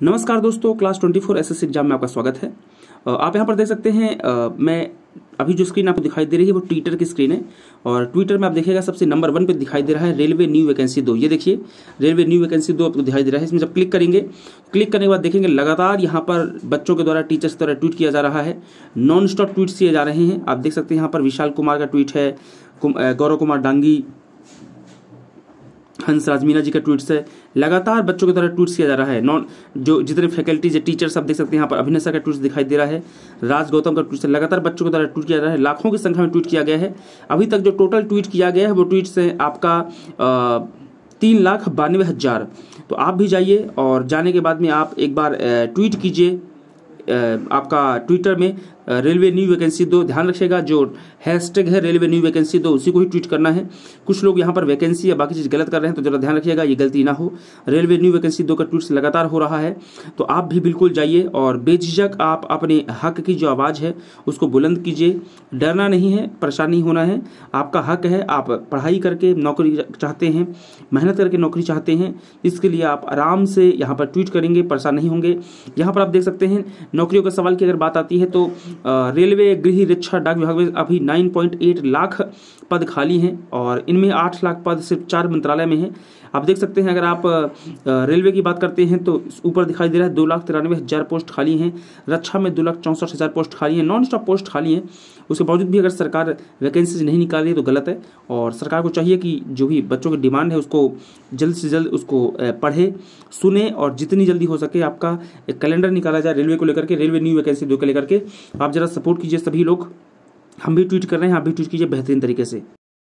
नमस्कार दोस्तों, class 24 four S exam में आपका स्वागत है। आप यहाँ पर देख सकते हैं मैं अभी जो स्क्रीन आपको दिखाई दे रही है वो ट्विटर की स्क्रीन है और ट्विटर में आप देखिएगा सबसे नंबर वन पे दिखाई दे रहा है रेलवे न्यू वैकेंसी दो। ये देखिए, रेलवे न्यू वैकेंसी दो आपको दिखाई दे रहा है, इसमें जब क्लिक करेंगे, क्लिक करने के बाद देखेंगे लगातार यहाँ पर बच्चों के द्वारा, टीचर्स द्वारा ट्वीट किया जा रहा है। नॉन स्टॉप ट्वीट किए जा रहे हैं। आप देख सकते हैं यहाँ पर विशाल कुमार का ट्वीट है गौरव कुमार डांगी हंस राज मीना जी का ट्वीट्स है। लगातार बच्चों के द्वारा ट्वीट्स किया जा रहा है। नॉन जो जितने फैकल्टीज है टीचर्स आप देख सकते हैं, यहाँ पर अभिनय का ट्वीट दिखाई दे रहा है। राज गौतम का ट्वीट लगातार बच्चों की द्वारा ट्वीट किया जा रहा है। लाखों की संख्या में ट्वीट किया गया है। अभी तक जो टोटल ट्वीट किया गया है, वो ट्वीट्स है आपका तीन लाख बानवे हज़ार। तो आप भी जाइए और जाने के बाद में आप एक बार ट्वीट कीजिए आपका ट्विटर में। रेलवे न्यू वैकेंसी दो, ध्यान रखिएगा, जो हैशटैग है, रेलवे न्यू वैकेंसी दो, उसी को ही ट्वीट करना है। कुछ लोग यहाँ पर वैकेंसी या बाकी चीज़ गलत कर रहे हैं तो जरा ध्यान रखिएगा, ये गलती ना हो। रेलवे न्यू वैकेंसी दो का ट्वीट लगातार हो रहा है तो आप भी बिल्कुल जाइए और बेझिझक आप अपने हक की जो आवाज़ है, उसको बुलंद कीजिए। डरना नहीं है, परेशान नहीं होना है, आपका हक है, आप पढ़ाई करके नौकरी चाहते हैं, मेहनत करके नौकरी चाहते हैं, इसके लिए आप आराम से यहाँ पर ट्वीट करेंगे, परेशान नहीं होंगे। यहाँ पर आप देख सकते हैं, नौकरियों के सवाल की अगर बात आती है तो रेलवे गृह रक्षा डाक विभाग में अभी 9.8 लाख पद खाली हैं और इनमें 8 लाख पद सिर्फ़ चार मंत्रालय में हैं। आप देख सकते हैं, अगर आप रेलवे की बात करते हैं तो ऊपर दिखाई दे रहा है दो लाख तिरानवे हज़ार पोस्ट खाली हैं। रक्षा में दो लाख चौंसठ हज़ार पोस्ट खाली हैं नॉन स्टॉप पोस्ट खाली हैं। उसके बावजूद भी अगर सरकार वैकेंसीज नहीं निकाल रही है तो गलत है। और सरकार को चाहिए कि जो भी बच्चों की डिमांड है, उसको जल्द से जल्द उसको पढ़े, सुने और जितनी जल्दी हो सके आपका कैलेंडर निकाला जाए, रेलवे को लेकर के, रेलवे न्यू वैकेंसी को लेकर के। आप जरा सपोर्ट कीजिए सभी लोग। हम भी ट्वीट कर रहे हैं, आप भी ट्वीट कीजिए बेहतरीन तरीके से।